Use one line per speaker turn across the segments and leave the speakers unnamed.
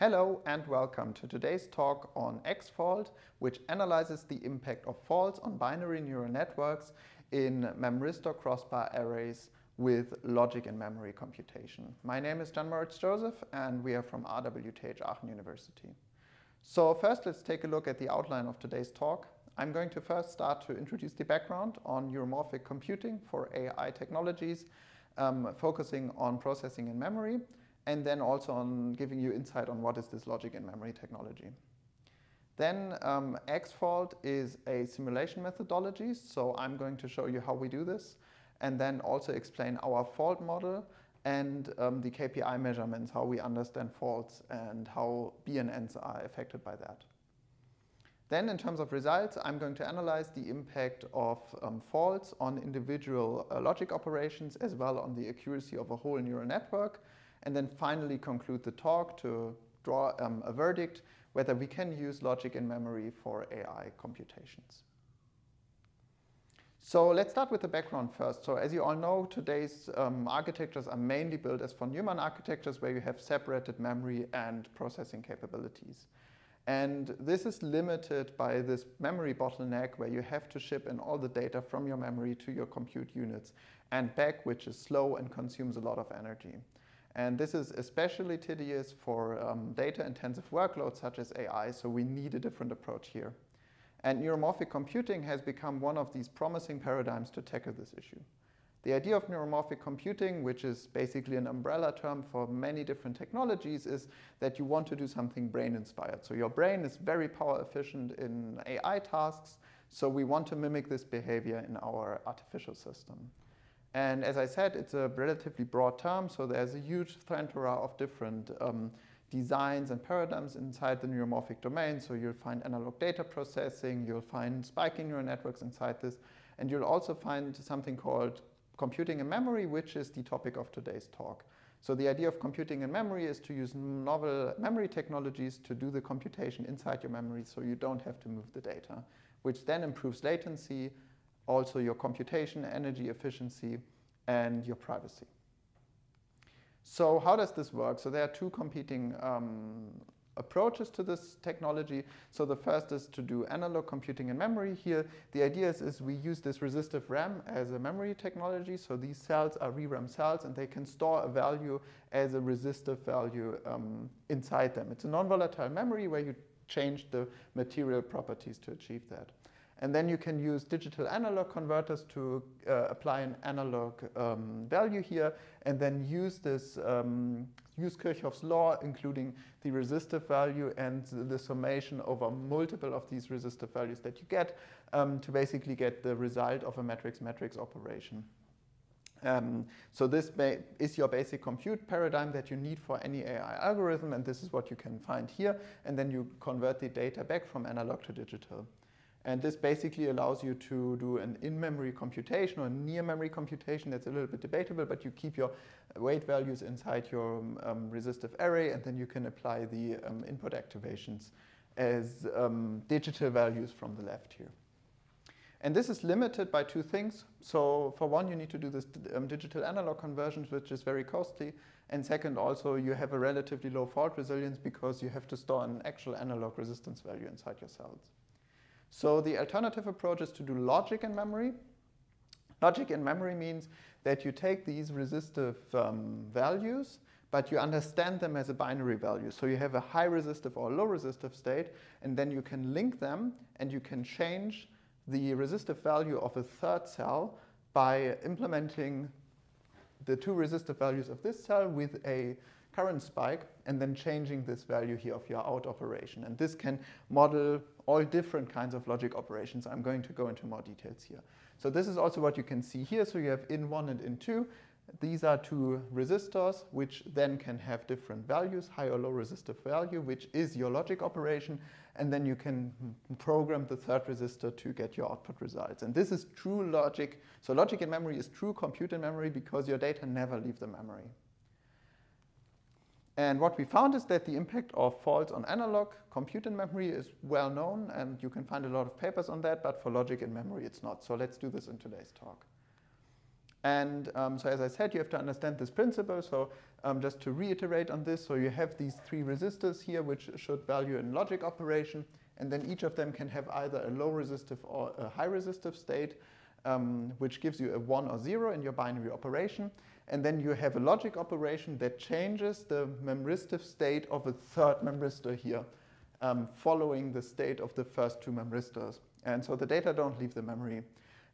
Hello and welcome to today's talk on XFault, which analyzes the impact of faults on binary neural networks in memristor crossbar arrays with logic in memory computation. My name is Jan Moritz Joseph and we are from RWTH Aachen University. So first let's take a look at the outline of today's talk. I'm going to first start to introduce the background on neuromorphic computing for AI technologies, um, focusing on processing in memory and then also on giving you insight on what is this logic in memory technology. Then um, XFault is a simulation methodology, so I'm going to show you how we do this, and then also explain our fault model and um, the KPI measurements, how we understand faults and how BNNs are affected by that. Then in terms of results, I'm going to analyze the impact of um, faults on individual uh, logic operations as well on the accuracy of a whole neural network and then finally conclude the talk to draw um, a verdict whether we can use logic in memory for AI computations. So let's start with the background first. So as you all know, today's um, architectures are mainly built as von Neumann architectures where you have separated memory and processing capabilities. And this is limited by this memory bottleneck where you have to ship in all the data from your memory to your compute units and back, which is slow and consumes a lot of energy. And this is especially tedious for um, data-intensive workloads such as AI, so we need a different approach here. And neuromorphic computing has become one of these promising paradigms to tackle this issue. The idea of neuromorphic computing, which is basically an umbrella term for many different technologies, is that you want to do something brain-inspired. So your brain is very power efficient in AI tasks, so we want to mimic this behavior in our artificial system. And as I said, it's a relatively broad term, so there's a huge plethora of different um, designs and paradigms inside the neuromorphic domain. So you'll find analog data processing, you'll find spiking neural networks inside this, and you'll also find something called computing in memory, which is the topic of today's talk. So the idea of computing in memory is to use novel memory technologies to do the computation inside your memory so you don't have to move the data, which then improves latency, also your computation, energy efficiency, and your privacy. So how does this work? So there are two competing um, approaches to this technology. So the first is to do analog computing in memory. Here, the idea is, is we use this resistive RAM as a memory technology. So these cells are ReRAM cells, and they can store a value as a resistive value um, inside them. It's a non-volatile memory where you change the material properties to achieve that. And then you can use digital analog converters to uh, apply an analog um, value here and then use this, um, use Kirchhoff's law, including the resistive value and the summation over multiple of these resistive values that you get um, to basically get the result of a matrix-matrix operation. Um, so this is your basic compute paradigm that you need for any AI algorithm, and this is what you can find here. And then you convert the data back from analog to digital. And this basically allows you to do an in-memory computation or near-memory computation. That's a little bit debatable, but you keep your weight values inside your um, resistive array, and then you can apply the um, input activations as um, digital values from the left here. And this is limited by two things. So for one, you need to do this um, digital analog conversions, which is very costly. And second, also, you have a relatively low fault resilience because you have to store an actual analog resistance value inside your cells. So the alternative approach is to do logic in memory. Logic in memory means that you take these resistive um, values, but you understand them as a binary value. So you have a high resistive or low resistive state, and then you can link them, and you can change the resistive value of a third cell by implementing the two resistive values of this cell with a current spike and then changing this value here of your out operation. And this can model all different kinds of logic operations. I'm going to go into more details here. So this is also what you can see here. So you have in1 and in2. These are two resistors, which then can have different values, high or low resistive value, which is your logic operation. And then you can program the third resistor to get your output results. And this is true logic. So logic in memory is true compute in memory because your data never leave the memory. And what we found is that the impact of faults on analog compute in memory is well known, and you can find a lot of papers on that, but for logic in memory, it's not. So let's do this in today's talk. And um, so as I said, you have to understand this principle. So um, just to reiterate on this, so you have these three resistors here, which should value in logic operation. And then each of them can have either a low resistive or a high resistive state, um, which gives you a 1 or 0 in your binary operation. And then you have a logic operation that changes the memristive state of a third memristor here, um, following the state of the first two memristors. And so the data don't leave the memory.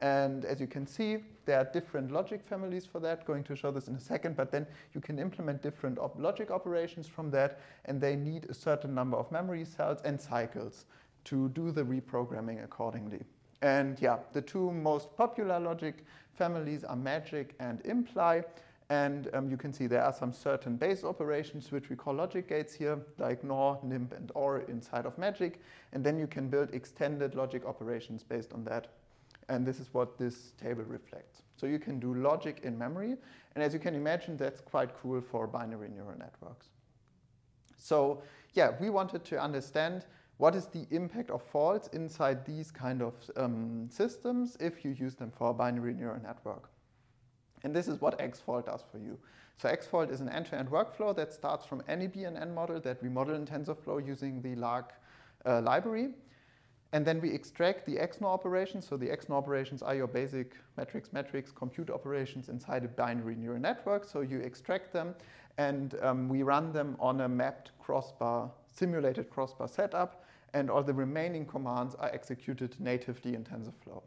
And as you can see, there are different logic families for that, going to show this in a second, but then you can implement different op logic operations from that, and they need a certain number of memory cells and cycles to do the reprogramming accordingly. And yeah, the two most popular logic families are magic and imply. And um, you can see there are some certain base operations which we call logic gates here, like NOR, NIMP, and OR inside of magic. And then you can build extended logic operations based on that. And this is what this table reflects. So you can do logic in memory. And as you can imagine, that's quite cool for binary neural networks. So yeah, we wanted to understand what is the impact of faults inside these kind of um, systems if you use them for a binary neural network. And this is what XFault does for you. So XFault is an end-to-end -end workflow that starts from any BNN model that we model in TensorFlow using the Larq uh, library. And then we extract the XNOR operations. So the XNOR operations are your basic matrix matrix compute operations inside a binary neural network. So you extract them and um, we run them on a mapped crossbar, simulated crossbar setup. And all the remaining commands are executed natively in TensorFlow.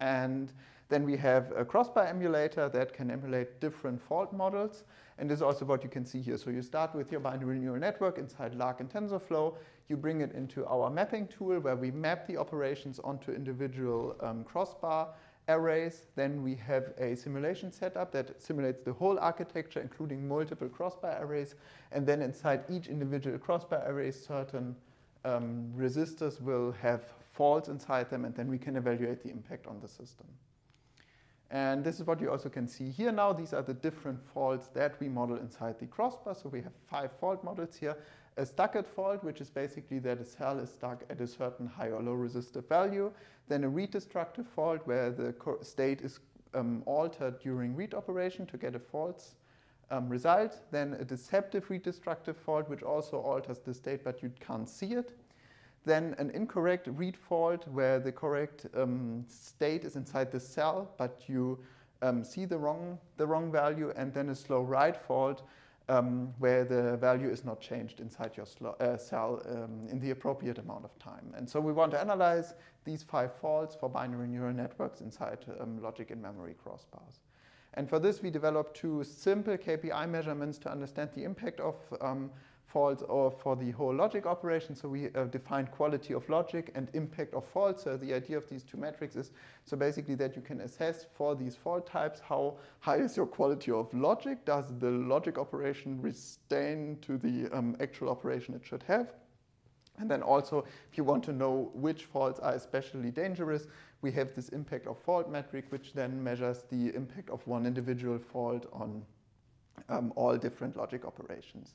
And then we have a crossbar emulator that can emulate different fault models. And this is also what you can see here. So you start with your binary neural network inside Larq and TensorFlow. You bring it into our mapping tool where we map the operations onto individual um, crossbar arrays. Then we have a simulation setup that simulates the whole architecture, including multiple crossbar arrays. And then inside each individual crossbar array, certain um, resistors will have faults inside them, and then we can evaluate the impact on the system. And this is what you also can see here now. These are the different faults that we model inside the crossbar. So we have five fault models here a stuck-at fault, which is basically that a cell is stuck at a certain high or low resistive value. Then a read destructive fault, where the state is um, altered during read operation to get a false um, result. Then a deceptive read destructive fault, which also alters the state, but you can't see it. Then an incorrect read fault, where the correct um, state is inside the cell, but you um, see the wrong, the wrong value. And then a slow write fault, um, where the value is not changed inside your uh, cell um, in the appropriate amount of time. And so we want to analyze these five faults for binary neural networks inside um, logic in memory crossbars. And for this, we developed two simple KPI measurements to understand the impact of um, faults or for the whole logic operation. So we uh, defined quality of logic and impact of faults. So the idea of these two metrics is so basically that you can assess for these fault types how high is your quality of logic. Does the logic operation restrain to the um, actual operation it should have? And then also, if you want to know which faults are especially dangerous, we have this impact of fault metric, which then measures the impact of one individual fault on um, all different logic operations.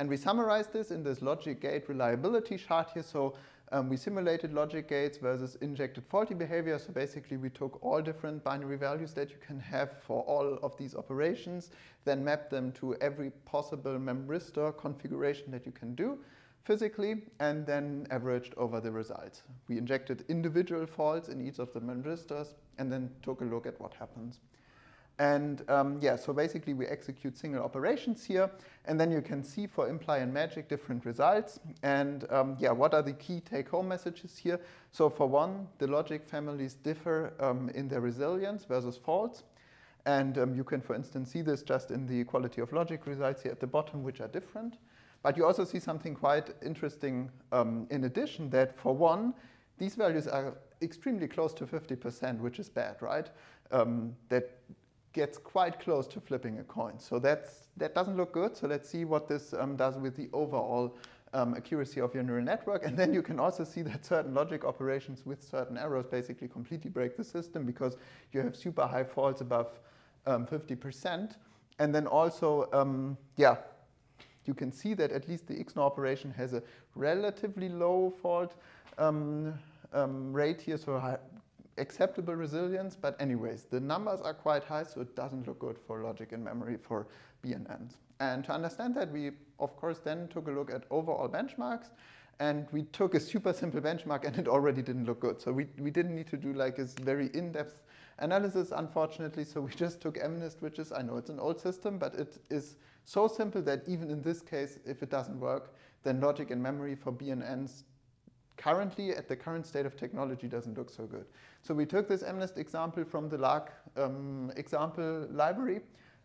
And we summarize this in this logic gate reliability chart here. So um, we simulated logic gates versus injected faulty behavior. So basically we took all different binary values that you can have for all of these operations, then mapped them to every possible memristor configuration that you can do physically, and then averaged over the results. We injected individual faults in each of the memristors, and then took a look at what happens. And um, yeah, so basically we execute single operations here, and then you can see for imply and magic different results. And um, yeah, what are the key take-home messages here? So for one, the logic families differ um, in their resilience versus faults. And um, you can, for instance, see this just in the quality of logic results here at the bottom, which are different. But you also see something quite interesting um, in addition that for one, these values are extremely close to 50%, which is bad, right? Um, that gets quite close to flipping a coin. So that's, that doesn't look good. So let's see what this um, does with the overall um, accuracy of your neural network. And then you can also see that certain logic operations with certain errors basically completely break the system because you have super high faults above 50%. Um, and then also, um, yeah, you can see that at least the XNOR operation has a relatively low fault um, um, rate here, so acceptable resilience, but anyways, the numbers are quite high, so it doesn't look good for logic in memory for BNNs. And to understand that, we of course then took a look at overall benchmarks, and we took a super simple benchmark and it already didn't look good. So we, we didn't need to do like this very in-depth analysis, unfortunately, so we just took MNIST, which is, I know it's an old system, but it is so simple that even in this case, if it doesn't work, then logic in memory for BNNs currently at the current state of technology doesn't look so good. So we took this MNIST example from the Larq um, example library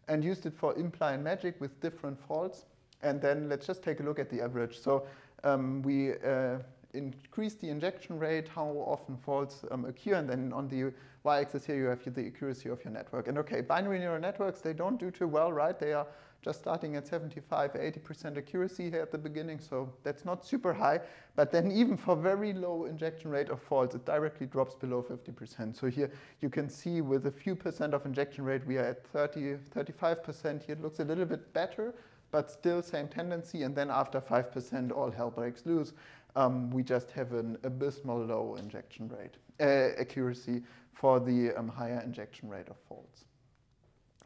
and used it for imply and magic with different faults. And then let's just take a look at the average. So um, we uh, increase the injection rate, how often faults um, occur, and then on the y-axis here you have the accuracy of your network. And okay, binary neural networks, they don't do too well, right? They are just starting at 75, 80% accuracy here at the beginning, so that's not super high. But then even for very low injection rate of faults, it directly drops below 50%. So here you can see with a few percent of injection rate, we are at 30, 35%. Here it looks a little bit better, but still same tendency. And then after 5%, all hell breaks loose. Um, we just have an abysmal low injection rate, uh, accuracy for the um, higher injection rate of faults.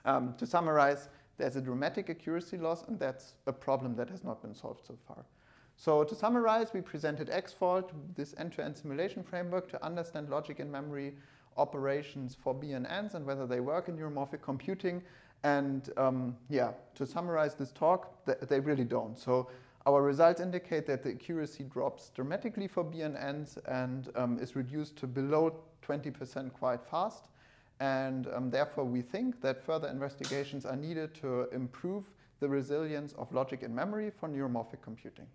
Um, to summarize, there's a dramatic accuracy loss, and that's a problem that has not been solved so far. So to summarize, we presented XFault, this end-to-end -end simulation framework to understand logic in memory operations for BNNs and whether they work in neuromorphic computing. And um, yeah, to summarize this talk, th they really don't. So our results indicate that the accuracy drops dramatically for BNNs and um, is reduced to below 20% quite fast. And um, therefore, we think that further investigations are needed to improve the resilience of logic in memory for neuromorphic computing.